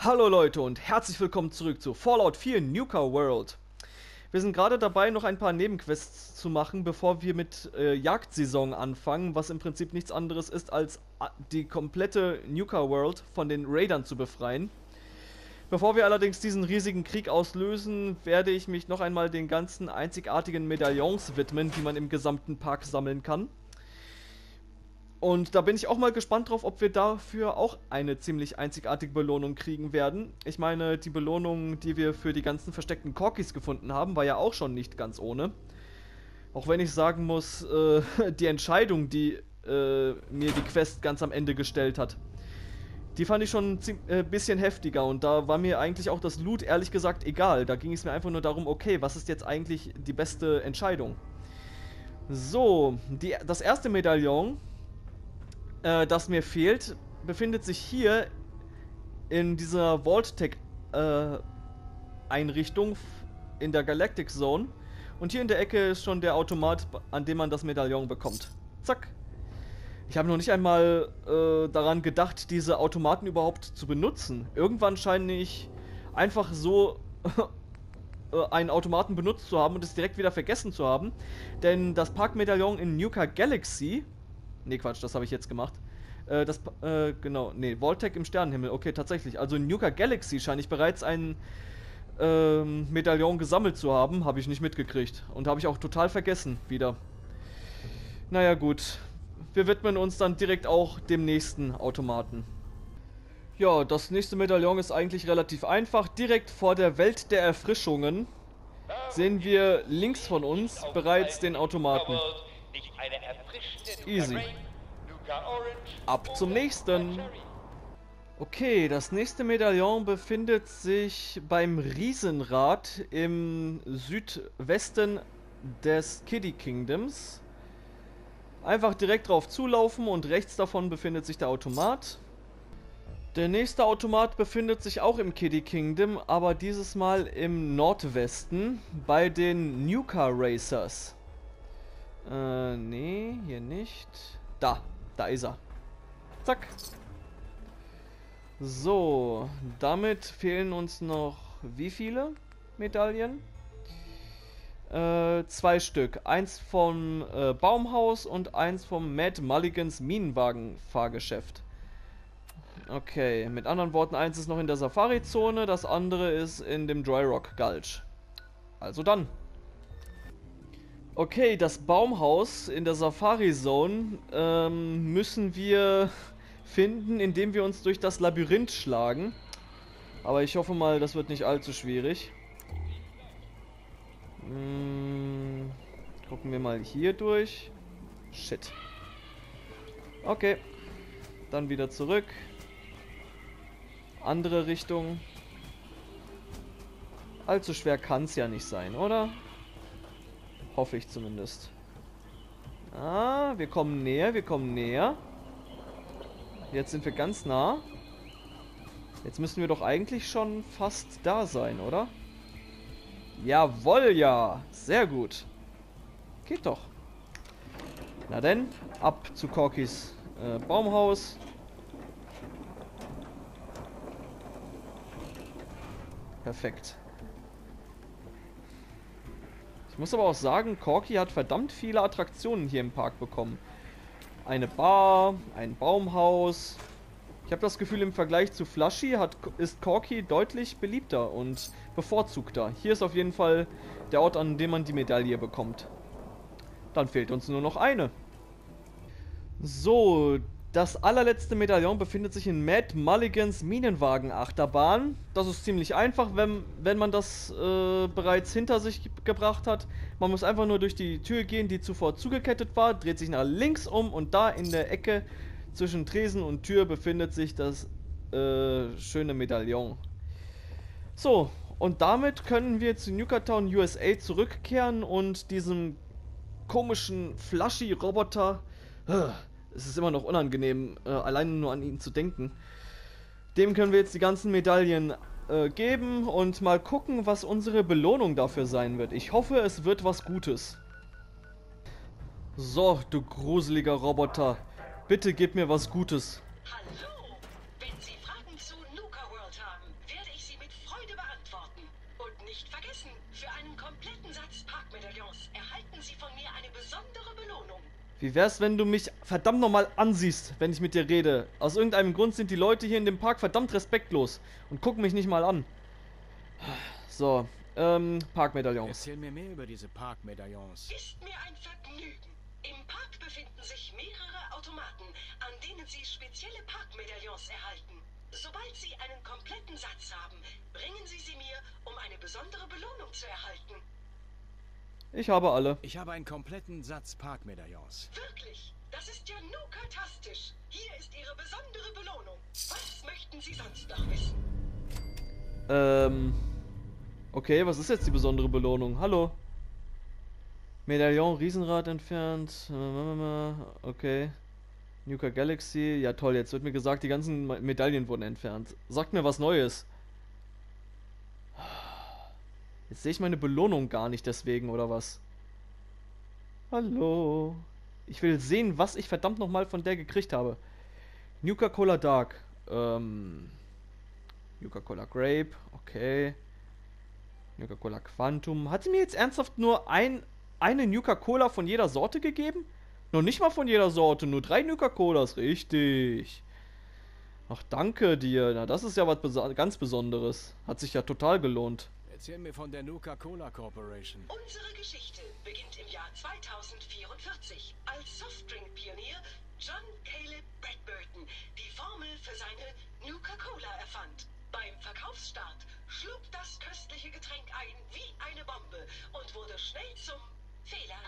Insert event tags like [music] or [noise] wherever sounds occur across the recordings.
Hallo Leute und herzlich willkommen zurück zu Fallout 4 Nuka World. Wir sind gerade dabei, noch ein paar Nebenquests zu machen, bevor wir mit äh, Jagdsaison anfangen, was im Prinzip nichts anderes ist, als die komplette Nuka World von den Raidern zu befreien. Bevor wir allerdings diesen riesigen Krieg auslösen, werde ich mich noch einmal den ganzen einzigartigen Medaillons widmen, die man im gesamten Park sammeln kann. Und da bin ich auch mal gespannt drauf, ob wir dafür auch eine ziemlich einzigartige Belohnung kriegen werden. Ich meine, die Belohnung, die wir für die ganzen versteckten Corkis gefunden haben, war ja auch schon nicht ganz ohne. Auch wenn ich sagen muss, äh, [laughs] die Entscheidung, die äh, mir die Quest ganz am Ende gestellt hat, die fand ich schon ein äh, bisschen heftiger und da war mir eigentlich auch das Loot ehrlich gesagt egal. Da ging es mir einfach nur darum, okay, was ist jetzt eigentlich die beste Entscheidung? So, die, das erste Medaillon äh, das mir fehlt, befindet sich hier in dieser Vault-Tech äh, Einrichtung in der Galactic Zone. Und hier in der Ecke ist schon der Automat, an dem man das Medaillon bekommt. Zack. Ich habe noch nicht einmal äh, daran gedacht, diese Automaten überhaupt zu benutzen. Irgendwann scheine ich einfach so [laughs] äh, einen Automaten benutzt zu haben und es direkt wieder vergessen zu haben. Denn das Parkmedaillon in Nuka Galaxy Ne, Quatsch, das habe ich jetzt gemacht. Äh, das, äh, genau, ne, Voltec im Sternenhimmel. Okay, tatsächlich. Also in Nuka Galaxy scheine ich bereits ein ähm, Medaillon gesammelt zu haben. Habe ich nicht mitgekriegt. Und habe ich auch total vergessen wieder. Naja, gut. Wir widmen uns dann direkt auch dem nächsten Automaten. Ja, das nächste Medaillon ist eigentlich relativ einfach. Direkt vor der Welt der Erfrischungen sehen wir links von uns bereits den Automaten. Easy. Ab zum nächsten. Okay, das nächste Medaillon befindet sich beim Riesenrad im Südwesten des Kiddie Kingdoms. Einfach direkt drauf zulaufen und rechts davon befindet sich der Automat. Der nächste Automat befindet sich auch im Kiddie Kingdom, aber dieses Mal im Nordwesten bei den Nuka Racers. Äh, nee, hier nicht. Da, da ist er. Zack. So, damit fehlen uns noch wie viele Medaillen? Äh, zwei Stück. Eins vom äh, Baumhaus und eins vom Matt Mulligans Minenwagen-Fahrgeschäft. Okay, mit anderen Worten, eins ist noch in der Safari-Zone, das andere ist in dem Dry Rock Gulch. Also dann. Okay, das Baumhaus in der Safari Zone ähm, müssen wir finden, indem wir uns durch das Labyrinth schlagen. Aber ich hoffe mal, das wird nicht allzu schwierig. Hm, gucken wir mal hier durch. Shit. Okay. Dann wieder zurück. Andere Richtung. Allzu schwer kann es ja nicht sein, oder? Hoffe ich zumindest. Ah, wir kommen näher, wir kommen näher. Jetzt sind wir ganz nah. Jetzt müssen wir doch eigentlich schon fast da sein, oder? Jawoll, ja. Sehr gut. Geht doch. Na denn, ab zu Corkys äh, Baumhaus. Perfekt. Ich muss aber auch sagen, Corky hat verdammt viele Attraktionen hier im Park bekommen. Eine Bar, ein Baumhaus. Ich habe das Gefühl, im Vergleich zu Flushy hat, ist Corky deutlich beliebter und bevorzugter. Hier ist auf jeden Fall der Ort, an dem man die Medaille bekommt. Dann fehlt uns nur noch eine. So, das allerletzte Medaillon befindet sich in Matt Mulligans Minenwagen-Achterbahn. Das ist ziemlich einfach, wenn, wenn man das äh, bereits hinter sich gebracht hat. Man muss einfach nur durch die Tür gehen, die zuvor zugekettet war, dreht sich nach links um und da in der Ecke zwischen Tresen und Tür befindet sich das äh, schöne Medaillon. So, und damit können wir zu Newcatown, USA zurückkehren und diesem komischen Flashy-Roboter... Äh, es ist immer noch unangenehm, äh, alleine nur an ihn zu denken. Dem können wir jetzt die ganzen Medaillen äh, geben und mal gucken, was unsere Belohnung dafür sein wird. Ich hoffe, es wird was Gutes. So, du gruseliger Roboter. Bitte gib mir was Gutes. Hallo! Wie wär's, wenn du mich verdammt nochmal ansiehst, wenn ich mit dir rede? Aus irgendeinem Grund sind die Leute hier in dem Park verdammt respektlos und gucken mich nicht mal an. So, ähm, Parkmedaillons. Erzähl mir mehr über diese Parkmedaillons. Ist mir ein Vergnügen. Im Park befinden sich mehrere Automaten, an denen Sie spezielle Parkmedaillons erhalten. Sobald Sie einen kompletten Satz haben, bringen Sie sie mir, um eine besondere Belohnung zu erhalten. Ich habe alle. Ich habe einen kompletten Satz Parkmedaillons. Wirklich? Das ist ja nur fantastisch. Hier ist Ihre besondere Belohnung. Was möchten Sie sonst noch wissen? Ähm. Okay, was ist jetzt die besondere Belohnung? Hallo? Medaillon, Riesenrad entfernt. Okay. Nuka Galaxy. Ja toll, jetzt wird mir gesagt, die ganzen Medaillen wurden entfernt. Sagt mir was Neues. Jetzt sehe ich meine Belohnung gar nicht deswegen, oder was? Hallo? Ich will sehen, was ich verdammt nochmal von der gekriegt habe. Nuka Cola Dark. Ähm. Nuka Cola Grape. Okay. Nuka Cola Quantum. Hat sie mir jetzt ernsthaft nur ein, eine Nuka Cola von jeder Sorte gegeben? Noch nicht mal von jeder Sorte, nur drei Nuka Colas. Richtig. Ach, danke dir. Na, das ist ja was Besa ganz Besonderes. Hat sich ja total gelohnt. Erzähl mir von der Nuka-Cola Corporation. Unsere Geschichte beginnt im Jahr 2044, als Softdrink-Pionier John Caleb Bradburton die Formel für seine Nuka-Cola erfand. Beim Verkaufsstart schlug das köstliche Getränk ein wie eine Bombe und wurde schnell zum Fehler.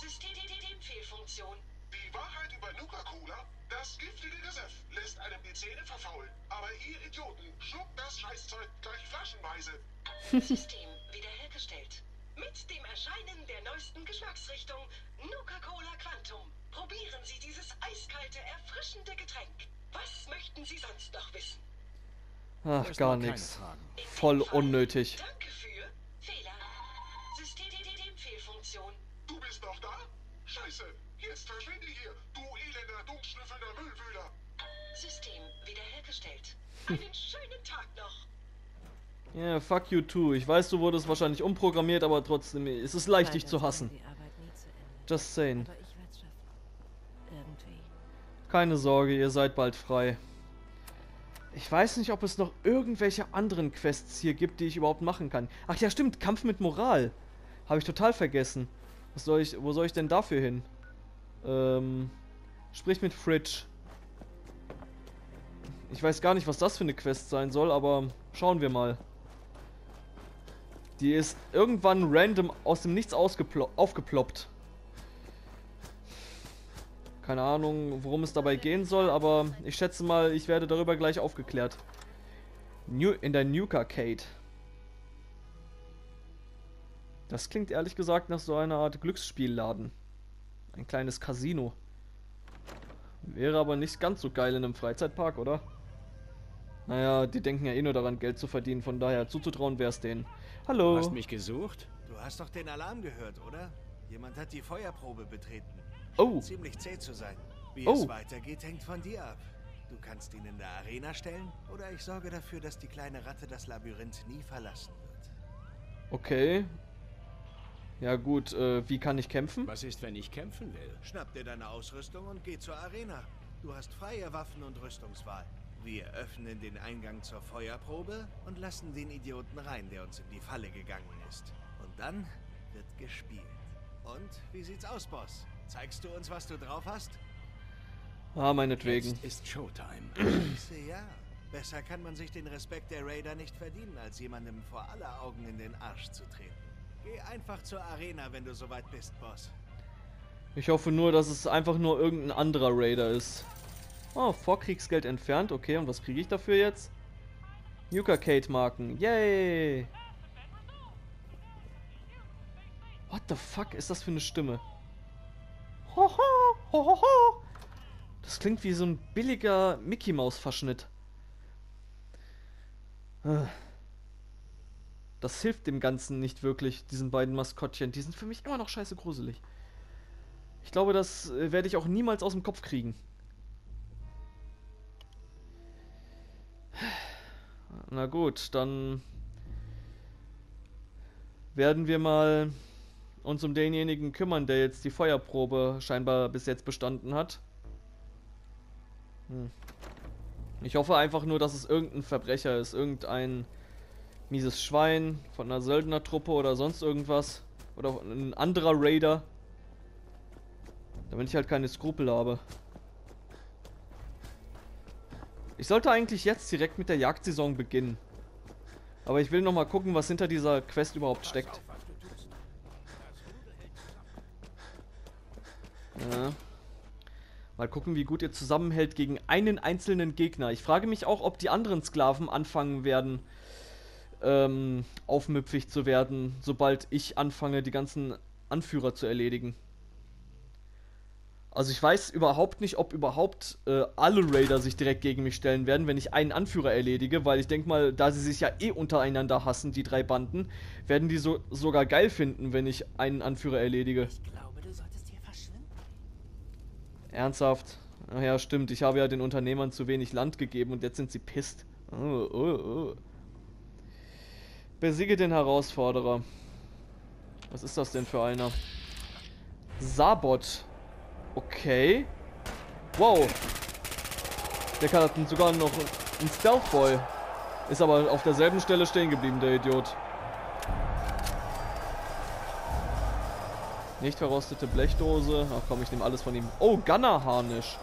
Systemfehlfunktion. Die Wahrheit über Nuka-Cola? Das giftige Gesöff lässt einem die Zähne verfaulen. Aber ihr Idioten schluckt das Scheißzeug gleich flaschenweise. System wiederhergestellt. Mit dem Erscheinen der neuesten Geschmacksrichtung Nuka-Cola Quantum probieren Sie dieses eiskalte, erfrischende Getränk. Was möchten Sie sonst noch wissen? Ach, gar nichts. Voll Fall unnötig. Danke für Fehler. Systemfehlfunktion. Du bist noch da? Scheiße, jetzt verschwinde hier, du elender, dummschnüffelnder Müllwühler. System wiederhergestellt. Einen schönen Tag noch. Ja, yeah, fuck you too. Ich weiß, du wurdest wahrscheinlich umprogrammiert, aber trotzdem ist es leicht, dich zu ist hassen. Just saying. Keine Sorge, ihr seid bald frei. Ich weiß nicht, ob es noch irgendwelche anderen Quests hier gibt, die ich überhaupt machen kann. Ach ja, stimmt, Kampf mit Moral. Habe ich total vergessen. Was soll ich, wo soll ich denn dafür hin? Ähm, sprich mit Fridge. Ich weiß gar nicht, was das für eine Quest sein soll, aber schauen wir mal. Die ist irgendwann random aus dem Nichts aufgeploppt. Keine Ahnung, worum es dabei gehen soll, aber ich schätze mal, ich werde darüber gleich aufgeklärt. New in der Nuka-Cade. Das klingt ehrlich gesagt nach so einer Art Glücksspielladen. Ein kleines Casino. Wäre aber nicht ganz so geil in einem Freizeitpark, oder? Naja, die denken ja eh nur daran, Geld zu verdienen, von daher zuzutrauen wäre es denen. Hallo. Du hast mich gesucht? Du hast doch den Alarm gehört, oder? Jemand hat die Feuerprobe betreten. Oh. Ziemlich zäh zu sein. Wie Oh. es weitergeht, hängt von dir ab. Du kannst ihn in der Arena stellen oder ich sorge dafür, dass die kleine Ratte das Labyrinth nie verlassen wird. Okay. Ja gut, äh, wie kann ich kämpfen? Was ist, wenn ich kämpfen will? Schnapp dir deine Ausrüstung und geh zur Arena. Du hast freie Waffen und Rüstungswahl. Wir öffnen den Eingang zur Feuerprobe und lassen den Idioten rein, der uns in die Falle gegangen ist. Und dann wird gespielt. Und wie sieht's aus, Boss? Zeigst du uns, was du drauf hast? Ah, meinetwegen. Jetzt ist Showtime. [clears throat] Ich sehe ja. Besser kann man sich den Respekt der Raider nicht verdienen, als jemandem vor aller Augen in den Arsch zu treten. Geh einfach zur Arena, wenn du soweit bist, Boss. Ich hoffe nur, dass es einfach nur irgendein anderer Raider ist. Oh, Vorkriegsgeld entfernt. Okay, und was kriege ich dafür jetzt? Nuka-Kate-Marken. Yay! What the fuck ist das für eine Stimme? Hoho, hohoho. Das klingt wie so ein billiger Mickey-Maus-Verschnitt. Äh. Das hilft dem Ganzen nicht wirklich, diesen beiden Maskottchen. Die sind für mich immer noch scheiße gruselig. Ich glaube, das äh, werde ich auch niemals aus dem Kopf kriegen. Na gut, dann werden wir mal uns um denjenigen kümmern, der jetzt die Feuerprobe scheinbar bis jetzt bestanden hat. Hm. Ich hoffe einfach nur, dass es irgendein Verbrecher ist, irgendein mieses Schwein von einer Söldnertruppe oder sonst irgendwas. Oder ein anderer Raider. Damit ich halt keine Skrupel habe. Ich sollte eigentlich jetzt direkt mit der Jagdsaison beginnen. Aber ich will noch mal gucken, was hinter dieser Quest überhaupt steckt. Ja. Mal gucken, wie gut ihr zusammenhält gegen einen einzelnen Gegner. Ich frage mich auch, ob die anderen Sklaven anfangen werden, ähm, aufmüpfig zu werden, sobald ich anfange, die ganzen Anführer zu erledigen. Also ich weiß überhaupt nicht, ob überhaupt äh, alle Raider sich direkt gegen mich stellen werden, wenn ich einen Anführer erledige, weil ich denke mal, da sie sich ja eh untereinander hassen, die drei Banden, werden die so sogar geil finden, wenn ich einen Anführer erledige. Ich glaube, du solltest hier verschwinden. Ernsthaft? Ach ja, stimmt. Ich habe ja den Unternehmern zu wenig Land gegeben und jetzt sind sie pisst. Oh, oh, oh. Besiege den Herausforderer. Was ist das denn für einer? Sabot. Okay. Wow. Der kann sogar noch einen Stealth Boy. Ist aber auf derselben Stelle stehen geblieben, der Idiot. Nicht verrostete Blechdose. Ach komm, ich nehme alles von ihm. Oh, Gunner-Harnisch.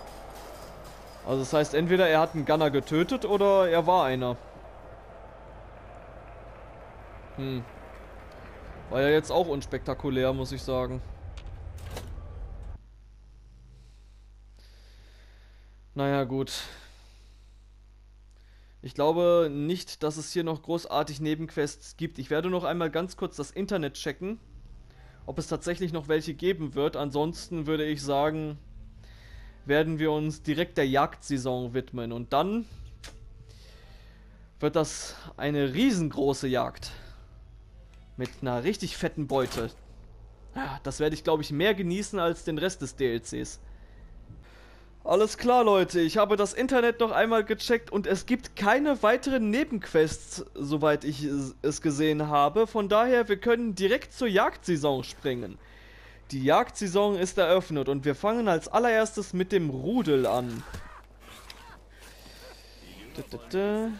Also das heißt, entweder er hat einen Gunner getötet oder er war einer. Hm. War ja jetzt auch unspektakulär, muss ich sagen. Naja, gut. Ich glaube nicht, dass es hier noch großartig Nebenquests gibt. Ich werde noch einmal ganz kurz das Internet checken, ob es tatsächlich noch welche geben wird. Ansonsten würde ich sagen, werden wir uns direkt der Jagdsaison widmen. Und dann wird das eine riesengroße Jagd. Mit einer richtig fetten Beute. Das werde ich, glaube ich, mehr genießen als den Rest des DLCs. Alles klar, Leute. Ich habe das Internet noch einmal gecheckt und es gibt keine weiteren Nebenquests, soweit ich es- es gesehen habe. Von daher, wir können direkt zur Jagdsaison springen. Die Jagdsaison ist eröffnet und wir fangen als allererstes mit dem Rudel an. Da, da, da.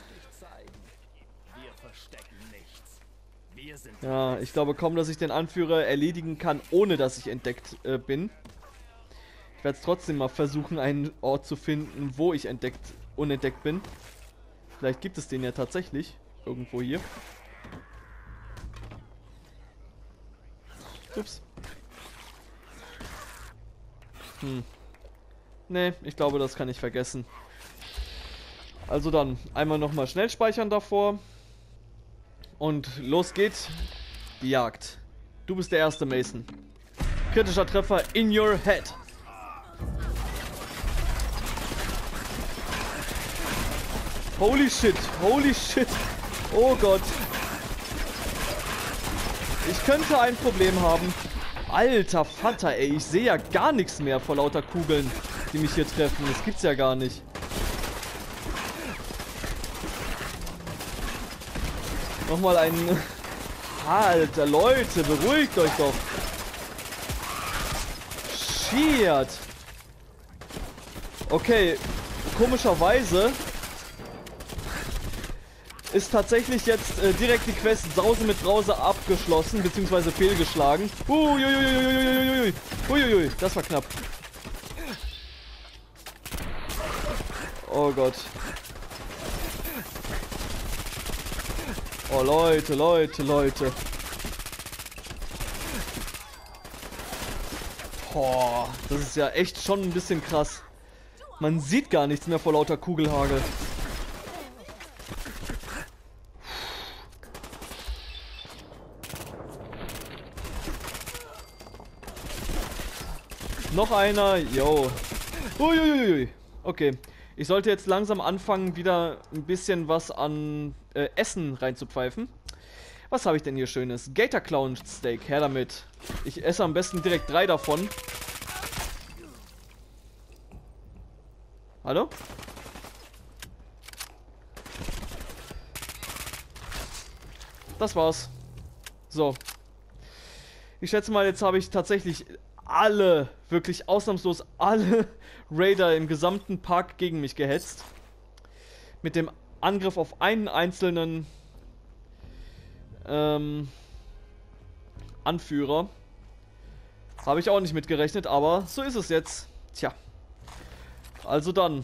Ja, ich glaube kaum, dass ich den Anführer erledigen kann, ohne dass ich entdeckt äh, bin. Ich werde es trotzdem mal versuchen, einen Ort zu finden, wo ich entdeckt, unentdeckt bin. Vielleicht gibt es den ja tatsächlich. Irgendwo hier. Ups. Hm. Nee, ich glaube, das kann ich vergessen. Also dann, einmal nochmal schnell speichern davor. Und los geht's. Die Jagd. Du bist der erste Mason. Kritischer Treffer in your head. Holy shit, holy shit. Oh Gott. Ich könnte ein Problem haben. Alter Vater, ey, ich sehe ja gar nichts mehr vor lauter Kugeln, die mich hier treffen. Das gibt's ja gar nicht. Nochmal ein... [laughs] Alter, Leute, beruhigt euch doch. Shit. Okay, komischerweise ist tatsächlich jetzt äh, direkt die Quest Sause mit Brause abgeschlossen, beziehungsweise fehlgeschlagen. Uiuiuiuiuiui. Uiuiui, das war knapp. Oh Gott. Oh Leute, Leute, Leute. Boah, das ist ja echt schon ein bisschen krass. Man sieht gar nichts mehr vor lauter Kugelhagel. Noch einer, yo. Uiuiui. Okay. Ich sollte jetzt langsam anfangen, wieder ein bisschen was an äh, Essen reinzupfeifen. Was habe ich denn hier Schönes? Gator Clown Steak, her damit. Ich esse am besten direkt drei davon. Hallo? Das war's. So. Ich schätze mal, jetzt habe ich tatsächlich alle, wirklich ausnahmslos alle [laughs] Raider im gesamten Park gegen mich gehetzt. Mit dem Angriff auf einen einzelnen ähm, Anführer. Habe ich auch nicht mitgerechnet, aber so ist es jetzt. Tja. Also dann.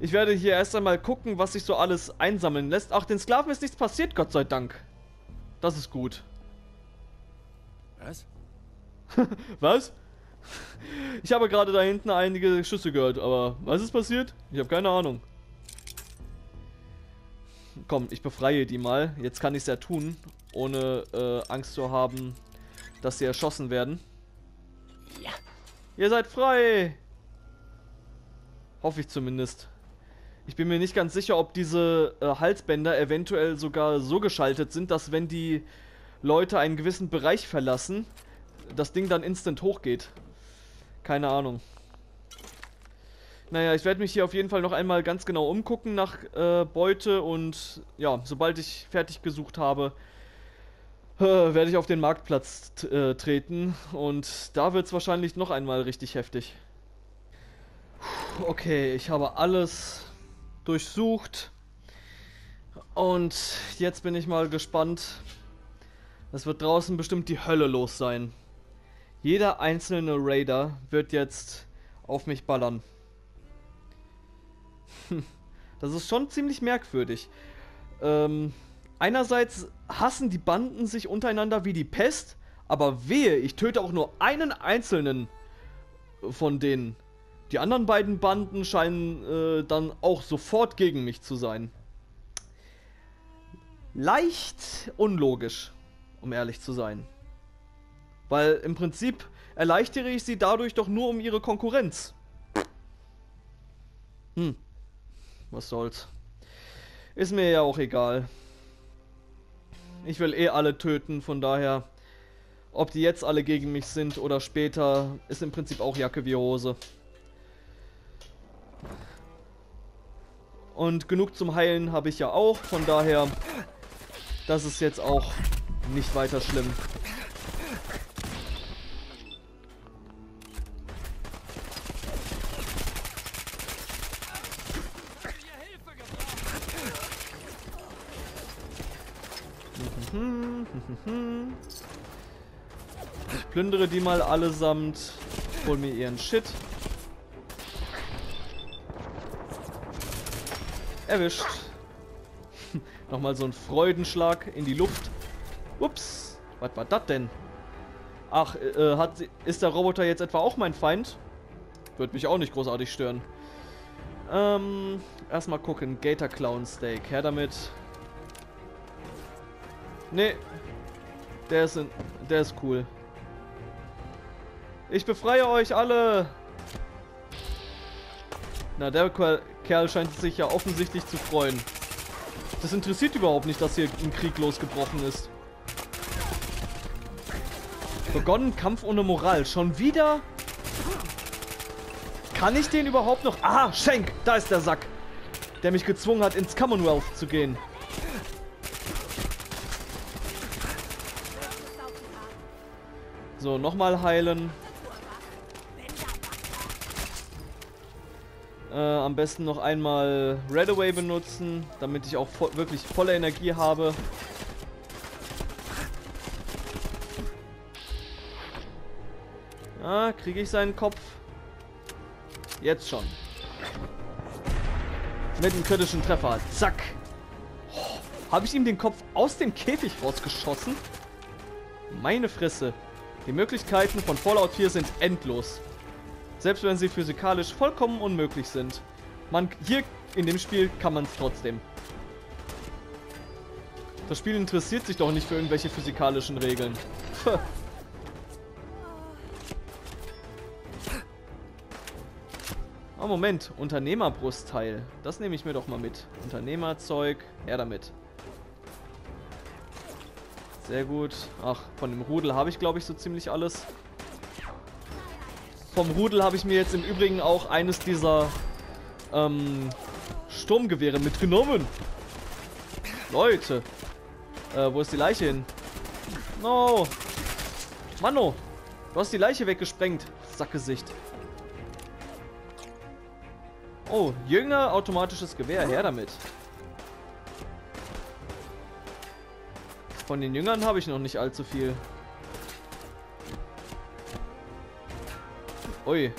Ich werde hier erst einmal gucken, was sich so alles einsammeln lässt. Ach, den Sklaven ist nichts passiert, Gott sei Dank. Das ist gut. Was? [laughs] Was? Ich habe gerade da hinten einige Schüsse gehört, aber was ist passiert? Ich habe keine Ahnung. Komm, ich befreie die mal. Jetzt kann ich es ja tun, ohne äh, Angst zu haben, dass sie erschossen werden. Ja. Ihr seid frei! Hoffe ich zumindest. Ich bin mir nicht ganz sicher, ob diese äh, Halsbänder eventuell sogar so geschaltet sind, dass wenn die Leute einen gewissen Bereich verlassen, das Ding dann instant hochgeht. Keine Ahnung. Naja, ich werde mich hier auf jeden Fall noch einmal ganz genau umgucken nach äh, Beute und ja, sobald ich fertig gesucht habe, äh, werde ich auf den Marktplatz äh, treten und da wird es wahrscheinlich noch einmal richtig heftig. Okay, ich habe alles durchsucht und jetzt bin ich mal gespannt. Es wird draußen bestimmt die Hölle los sein. Jeder einzelne Raider wird jetzt auf mich ballern. [laughs] Das ist schon ziemlich merkwürdig. Ähm, einerseits hassen die Banden sich untereinander wie die Pest, aber wehe, ich töte auch nur einen einzelnen von denen. Die anderen beiden Banden scheinen äh, dann auch sofort gegen mich zu sein. Leicht unlogisch, um ehrlich zu sein. Weil im Prinzip erleichtere ich sie dadurch doch nur um ihre Konkurrenz. Hm. Was soll's. Ist mir ja auch egal. Ich will eh alle töten, von daher. Ob die jetzt alle gegen mich sind oder später, ist im Prinzip auch Jacke wie Hose. Und genug zum Heilen habe ich ja auch, von daher. Das ist jetzt auch nicht weiter schlimm. Ich plündere die mal allesamt. Hol mir ihren Shit. Erwischt. [laughs] Nochmal so ein Freudenschlag in die Luft. Ups. Was war das denn? Ach, äh, hat, ist der Roboter jetzt etwa auch mein Feind? Wird mich auch nicht großartig stören. Ähm, erstmal gucken. Gator Clown Steak. Her damit. Nee. Der ist, in, der ist cool. Ich befreie euch alle! Na, der Kerl- scheint sich ja offensichtlich zu freuen. Das interessiert überhaupt nicht, dass hier ein Krieg losgebrochen ist. Begonnen Kampf ohne Moral. Schon wieder? Kann ich den überhaupt noch... Ah, Schenk! Da ist der Sack! Der mich gezwungen hat, ins Commonwealth zu gehen. So, nochmal heilen. Äh, am besten noch einmal Redaway benutzen, damit ich auch vo wirklich volle Energie habe. Ah, kriege ich seinen Kopf? Jetzt schon. Mit einem kritischen Treffer. Zack. Oh, Habe ich ihm den Kopf aus dem Käfig rausgeschossen? Meine Fresse. Die Möglichkeiten von Fallout 4 sind endlos. Selbst wenn sie physikalisch vollkommen unmöglich sind. Man, hier in dem Spiel kann man es trotzdem. Das Spiel interessiert sich doch nicht für irgendwelche physikalischen Regeln. Oh, Moment. Unternehmerbrustteil. Das nehme ich mir doch mal mit. Unternehmerzeug. Her damit. Sehr gut. Ach, von dem Rudel habe ich, glaube ich, so ziemlich alles. Vom Rudel habe ich mir jetzt im Übrigen auch eines dieser ähm, Sturmgewehre mitgenommen. Leute. Äh, wo ist die Leiche hin? No. Manno, du hast die Leiche weggesprengt. Sackgesicht. Oh, Jünger, automatisches Gewehr. Her damit. Von den Jüngern habe ich noch nicht allzu viel. Ui.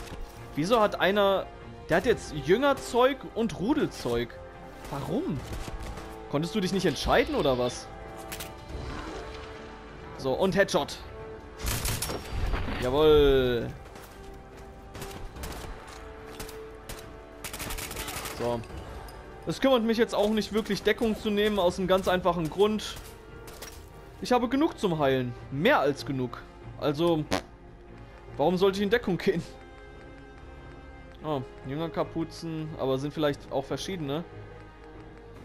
Wieso hat einer... Der hat jetzt Jüngerzeug und Rudelzeug. Warum? Konntest du dich nicht entscheiden oder was? So, und Headshot. Jawohl. So. Es kümmert mich jetzt auch nicht wirklich Deckung zu nehmen, aus einem ganz einfachen Grund. Ich habe genug zum Heilen. Mehr als genug. Also, warum sollte ich in Deckung gehen? [laughs] Oh, Jüngerkapuzen, aber sind vielleicht auch verschiedene.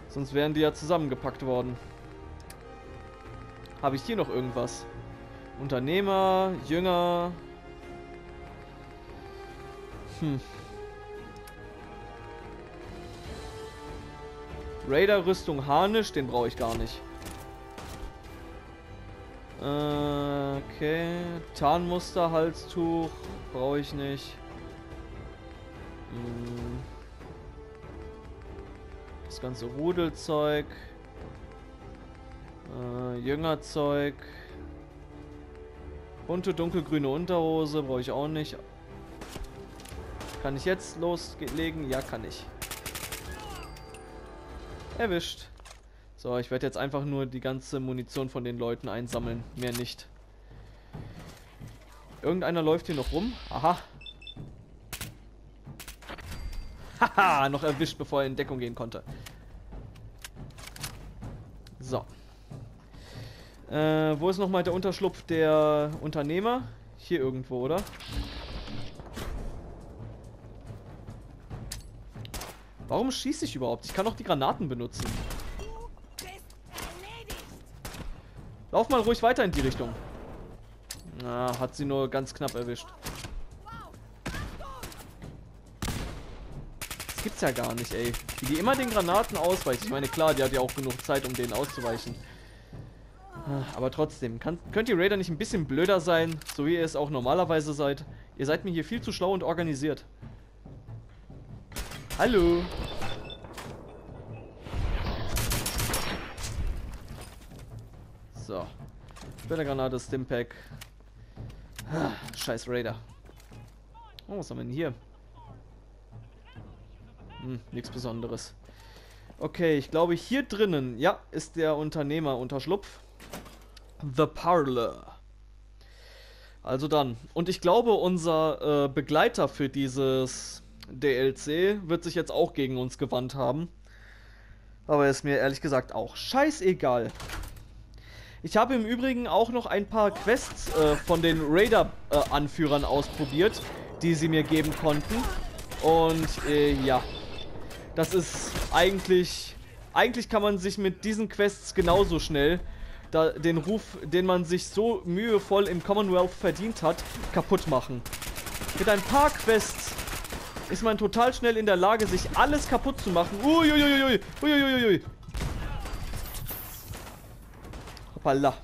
Sonst wären die ja zusammengepackt worden. Habe ich hier noch irgendwas? Unternehmer, Jünger. Hm. Raider-Rüstung Harnisch, den brauche ich gar nicht. Äh, okay. Tarnmuster, Halstuch, brauche ich nicht. Hm. Das ganze Rudelzeug. Äh, Jüngerzeug. Bunte dunkelgrüne Unterhose brauche ich auch nicht. Kann ich jetzt loslegen? Ja, kann ich. Erwischt. So, ich werde jetzt einfach nur die ganze Munition von den Leuten einsammeln. Mehr nicht. Irgendeiner läuft hier noch rum. Aha. Haha, [laughs] noch erwischt, bevor er in Deckung gehen konnte. So. Äh, wo ist nochmal der Unterschlupf der Unternehmer? Hier irgendwo, oder? Warum schieße ich überhaupt? Ich kann doch die Granaten benutzen. Lauf mal ruhig weiter in die Richtung. Na, hat sie nur ganz knapp erwischt. Das gibt's ja gar nicht, ey. Wie die immer den Granaten ausweicht. Ich meine, klar, die hat ja auch genug Zeit, um denen auszuweichen. Aber trotzdem, kann, könnt ihr Raider nicht ein bisschen blöder sein, so wie ihr es auch normalerweise seid? Ihr seid mir hier viel zu schlau und organisiert. Hallo. So. Splittergranate, Stimpack. Ah, scheiß Raider. Oh, was haben wir denn hier? Hm, nichts Besonderes. Okay, ich glaube hier drinnen, ja, ist der Unternehmer Unterschlupf. The Parlor. Also dann. Und ich glaube, unser äh, Begleiter für dieses DLC wird sich jetzt auch gegen uns gewandt haben. Aber ist mir ehrlich gesagt auch scheißegal. Ich habe im Übrigen auch noch ein paar Quests äh, von den Raider-Anführern äh, ausprobiert, die sie mir geben konnten. Und äh, ja, das ist eigentlich... Eigentlich kann man sich mit diesen Quests genauso schnell da, den Ruf, den man sich so mühevoll im Commonwealth verdient hat, kaputt machen. Mit ein paar Quests ist man total schnell in der Lage, sich alles kaputt zu machen. Uiuiuiui. Uiuiuiui. Hoppala.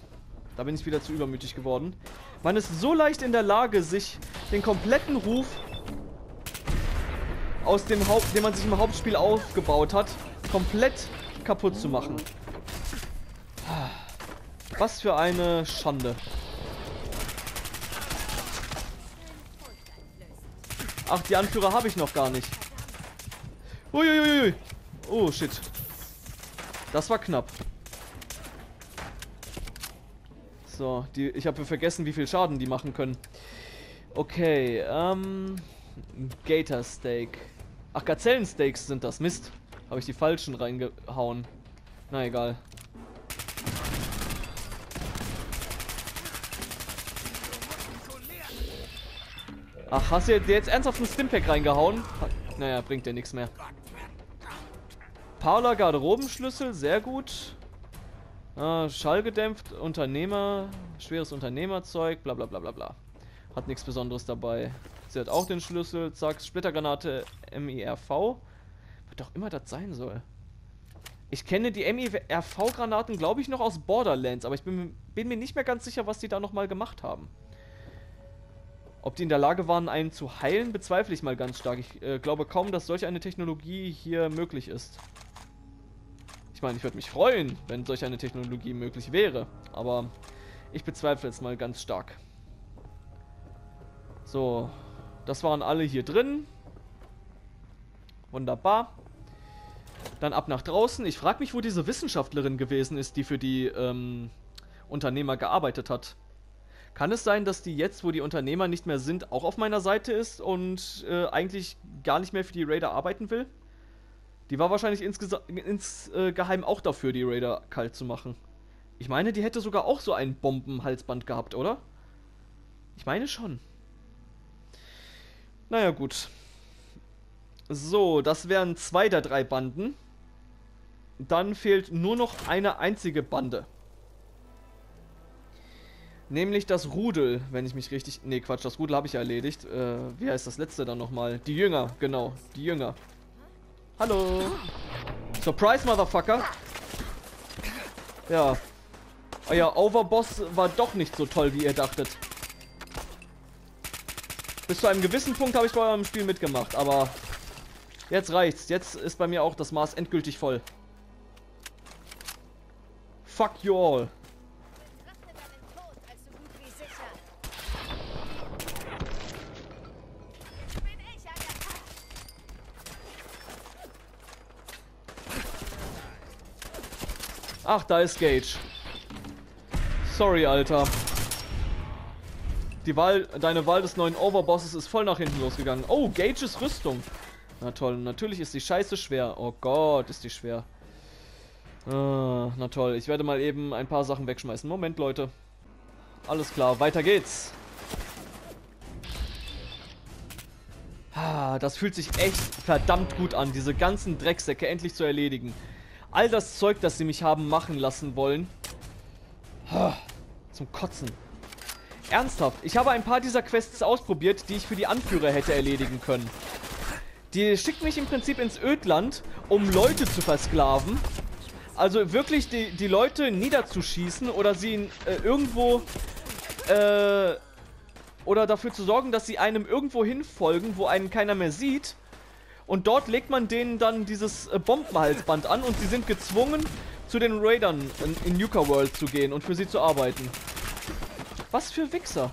Da bin ich wieder zu übermütig geworden. Man ist so leicht in der Lage, sich den kompletten Ruf aus dem Haupt, den man sich im Hauptspiel aufgebaut hat, komplett kaputt zu machen. Was für eine Schande. Ach, die Anführer habe ich noch gar nicht. Uiuiui. Oh, shit. Das war knapp. So, die, ich habe vergessen, wie viel Schaden die machen können. Okay, ähm... Gator Steak. Ach, Gazellensteaks sind das. Mist. Habe ich die falschen reingehauen. Na egal. Ach, hast du jetzt ernsthaft ein Stimpack reingehauen? Naja, bringt dir nichts mehr. Paula Garderobenschlüssel, sehr gut. Ah, Schallgedämpft, Unternehmer, schweres Unternehmerzeug, bla bla bla bla bla. Hat nichts Besonderes dabei. Sie hat auch den Schlüssel, zack, Splittergranate MIRV. Was auch immer das sein soll. Ich kenne die MIRV-Granaten, glaube ich, noch aus Borderlands, aber ich bin, bin, mir nicht mehr ganz sicher, was die da nochmal gemacht haben. Ob die in der Lage waren, einen zu heilen, bezweifle ich mal ganz stark. Ich äh, glaube kaum, dass solch eine Technologie hier möglich ist. Ich meine, ich würde mich freuen, wenn solch eine Technologie möglich wäre. Aber ich bezweifle es mal ganz stark. So, das waren alle hier drin. Wunderbar. Dann ab nach draußen. Ich frage mich, wo diese Wissenschaftlerin gewesen ist, die für die ähm, Unternehmer gearbeitet hat. Kann es sein, dass die jetzt, wo die Unternehmer nicht mehr sind, auch auf meiner Seite ist und äh, eigentlich gar nicht mehr für die Raider arbeiten will? Die war wahrscheinlich insgeheim äh, auch dafür, die Raider kalt zu machen. Ich meine, die hätte sogar auch so ein Bombenhalsband gehabt, oder? Ich meine schon. Naja, gut. So, das wären zwei der drei Banden. Dann fehlt nur noch eine einzige Bande. Nämlich das Rudel, wenn ich mich richtig... Ne, Quatsch, das Rudel habe ich erledigt. Äh, wie heißt das letzte dann nochmal? Die Jünger, genau. Die Jünger. Hallo. Surprise, Motherfucker. Ja. Euer Overboss war doch nicht so toll, wie ihr dachtet. Bis zu einem gewissen Punkt habe ich bei eurem Spiel mitgemacht, aber jetzt reicht's. Jetzt ist bei mir auch das Maß endgültig voll. Fuck you all. Ach, da ist Gage. Sorry, Alter. Die Wahl, deine Wahl des neuen Overbosses ist voll nach hinten losgegangen. Oh, Gages Rüstung. Na toll, natürlich ist die scheiße schwer. Oh Gott, ist die schwer. Ah, na toll, ich werde mal eben ein paar Sachen wegschmeißen. Moment, Leute. Alles klar, weiter geht's. Ah, das fühlt sich echt verdammt gut an, diese ganzen Drecksäcke endlich zu erledigen. All das Zeug, das sie mich haben machen lassen wollen. Zum Kotzen. Ernsthaft, ich habe ein paar dieser Quests ausprobiert, die ich für die Anführer hätte erledigen können. Die schickt mich im Prinzip ins Ödland, um Leute zu versklaven. Also wirklich die, die Leute niederzuschießen oder sie äh, irgendwo... Äh, oder dafür zu sorgen, dass sie einem irgendwo hinfolgen, wo einen keiner mehr sieht. Und dort legt man denen dann dieses äh, Bombenhalsband an und sie sind gezwungen, zu den Raidern in, in Nuka World zu gehen und für sie zu arbeiten. Was für Wichser.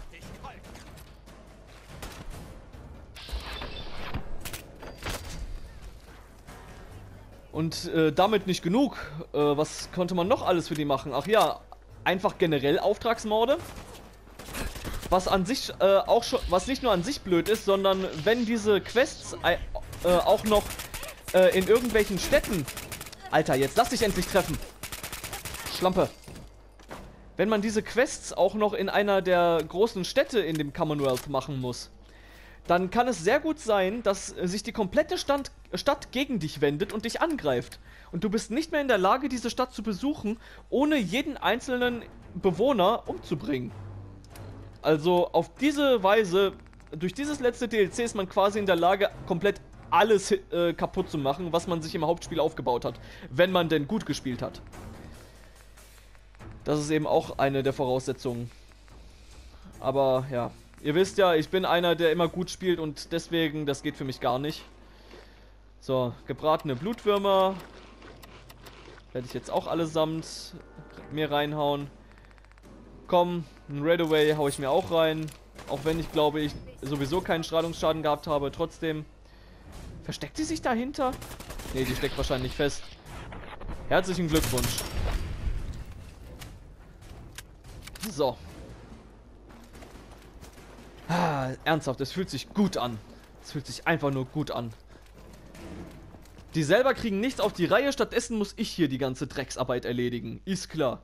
Und äh, damit nicht genug. Äh, was konnte man noch alles für die machen? Ach ja, einfach generell Auftragsmorde. Was an sich äh, auch schon, was nicht nur an sich blöd ist, sondern wenn diese Quests äh, auch noch äh, in irgendwelchen Städten... Alter, jetzt lass dich endlich treffen. Schlampe. Wenn man diese Quests auch noch in einer der großen Städte in dem Commonwealth machen muss, dann kann es sehr gut sein, dass sich die komplette Stand Stadt gegen dich wendet und dich angreift. Und du bist nicht mehr in der Lage, diese Stadt zu besuchen, ohne jeden einzelnen Bewohner umzubringen. Also auf diese Weise, durch dieses letzte DLC ist man quasi in der Lage, komplett alles äh, kaputt zu machen, was man sich im Hauptspiel aufgebaut hat. Wenn man denn gut gespielt hat. Das ist eben auch eine der Voraussetzungen. Aber ja, ihr wisst ja, ich bin einer, der immer gut spielt und deswegen, das geht für mich gar nicht. So, gebratene Blutwürmer. Werde ich jetzt auch allesamt mir reinhauen. Komm, ein Red Away haue ich mir auch rein. Auch wenn ich glaube, ich sowieso keinen Strahlungsschaden gehabt habe, trotzdem. Versteckt sie sich dahinter? Ne, die steckt wahrscheinlich fest. Herzlichen Glückwunsch. So. Ah, ernsthaft, es fühlt sich gut an. Es fühlt sich einfach nur gut an. Die selber kriegen nichts auf die Reihe, stattdessen muss ich hier die ganze Drecksarbeit erledigen. Ist klar.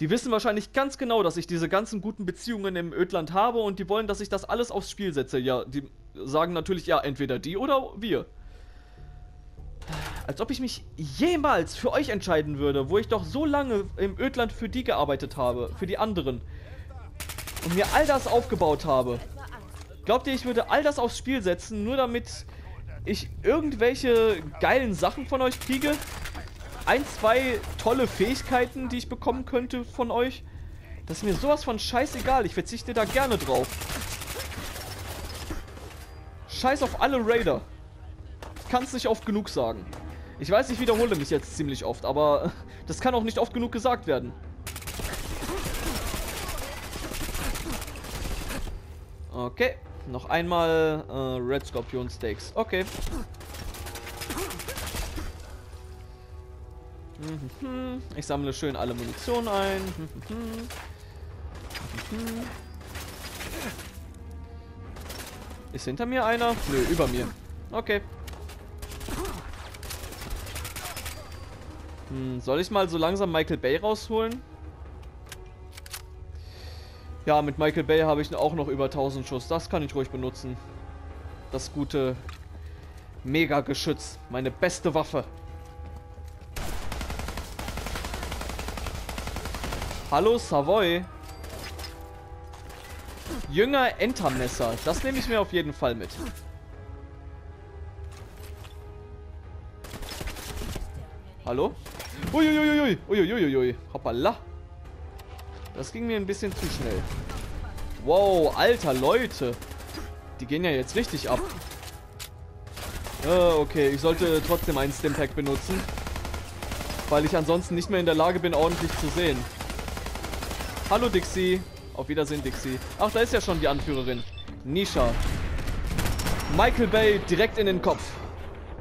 Die wissen wahrscheinlich ganz genau, dass ich diese ganzen guten Beziehungen im Ödland habe und die wollen, dass ich das alles aufs Spiel setze. Ja, die sagen natürlich, ja, entweder die oder wir. Als ob ich mich jemals für euch entscheiden würde, wo ich doch so lange im Ödland für die gearbeitet habe, für die anderen. Und mir all das aufgebaut habe. Glaubt ihr, ich würde all das aufs Spiel setzen, nur damit ich irgendwelche geilen Sachen von euch kriege? Ein, zwei tolle Fähigkeiten, die ich bekommen könnte von euch? Das ist mir sowas von scheißegal. Ich verzichte da gerne drauf. Scheiß auf alle Raider. Ich kann es nicht oft genug sagen. Ich weiß, ich wiederhole mich jetzt ziemlich oft, aber [laughs] das kann auch nicht oft genug gesagt werden. Okay, noch einmal äh, Red Scorpion Steaks. Okay. Ich sammle schön alle Munition ein. Mhm. Ist hinter mir einer? Nö, über mir. Okay. Hm, soll ich mal so langsam Michael Bay rausholen? Ja, mit Michael Bay habe ich auch noch über 1000 Schuss. Das kann ich ruhig benutzen. Das gute Mega-Geschütz. Meine beste Waffe. Hallo, Savoy. Jünger Entermesser. Das nehme ich mir auf jeden Fall mit. Hallo? Uiuiuiui. Uiuiuiui. Hoppala. Das ging mir ein bisschen zu schnell. Wow, alter Leute. Die gehen ja jetzt richtig ab. Äh, okay, ich sollte trotzdem einen Stimpack benutzen. Weil ich ansonsten nicht mehr in der Lage bin, ordentlich zu sehen. Hallo Dixie. Auf Wiedersehen, Dixie. Ach, da ist ja schon die Anführerin. Nisha. Michael Bay direkt in den Kopf.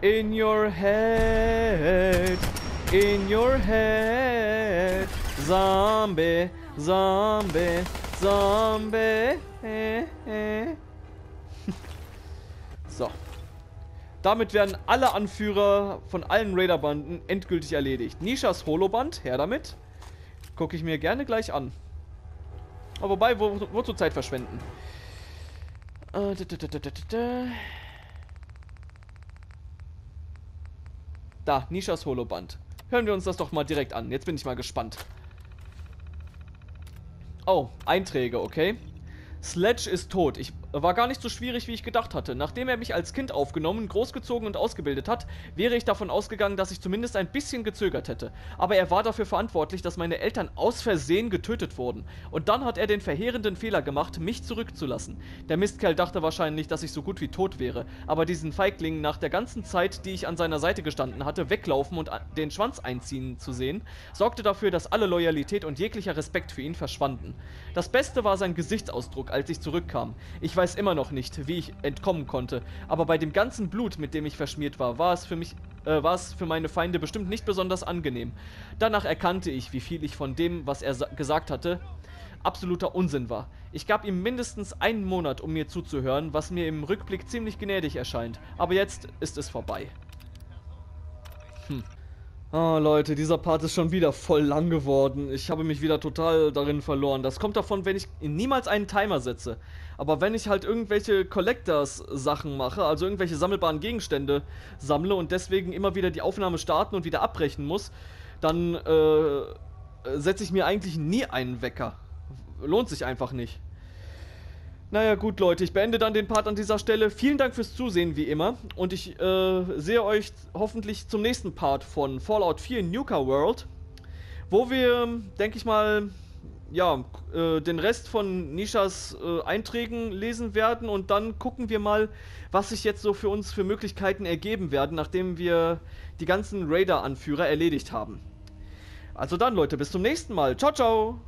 In your head. In your head. Zombie. Zombie. Zombie. [laughs] so. Damit werden alle Anführer von allen Raider-Banden endgültig erledigt. Nishas Holoband, her damit. Gucke ich mir gerne gleich an. Aber wobei, wo, wozu Zeit verschwenden? Äh, da, da, Nishas Holoband. Hören wir uns das doch mal direkt an. Jetzt bin ich mal gespannt. Oh, Einträge, okay. Sledge ist tot. Ich war gar nicht so schwierig, wie ich gedacht hatte. Nachdem er mich als Kind aufgenommen, großgezogen und ausgebildet hat, wäre ich davon ausgegangen, dass ich zumindest ein bisschen gezögert hätte. Aber er war dafür verantwortlich, dass meine Eltern aus Versehen getötet wurden. Und dann hat er den verheerenden Fehler gemacht, mich zurückzulassen. Der Mistkerl dachte wahrscheinlich, dass ich so gut wie tot wäre. Aber diesen Feigling nach der ganzen Zeit, die ich an seiner Seite gestanden hatte, weglaufen und den Schwanz einziehen zu sehen, sorgte dafür, dass alle Loyalität und jeglicher Respekt für ihn verschwanden. Das Beste war sein Gesichtsausdruck, als ich zurückkam. Ich weiß immer noch nicht, wie ich entkommen konnte, aber bei dem ganzen Blut, mit dem ich verschmiert war, war es für mich äh, war es für meine Feinde bestimmt nicht besonders angenehm. Danach erkannte ich, wie viel ich von dem, was er gesagt hatte, absoluter Unsinn war. Ich gab ihm mindestens einen Monat, um mir zuzuhören, was mir im Rückblick ziemlich gnädig erscheint. Aber jetzt ist es vorbei. Hm. Oh Leute, dieser Part ist schon wieder voll lang geworden. Ich habe mich wieder total darin verloren. Das kommt davon, wenn ich niemals einen Timer setze. Aber wenn ich halt irgendwelche Collectors-Sachen mache, also irgendwelche sammelbaren Gegenstände sammle und deswegen immer wieder die Aufnahme starten und wieder abbrechen muss, dann äh, setze ich mir eigentlich nie einen Wecker. Lohnt sich einfach nicht. Naja gut Leute, ich beende dann den Part an dieser Stelle. Vielen Dank fürs Zusehen wie immer und ich äh, sehe euch hoffentlich zum nächsten Part von Fallout 4 Nuka World, wo wir, denke ich mal, ja, äh, den Rest von Nishas äh, Einträgen lesen werden und dann gucken wir mal, was sich jetzt so für uns für Möglichkeiten ergeben werden, nachdem wir die ganzen Raider-Anführer erledigt haben. Also dann Leute, bis zum nächsten Mal. Ciao, ciao!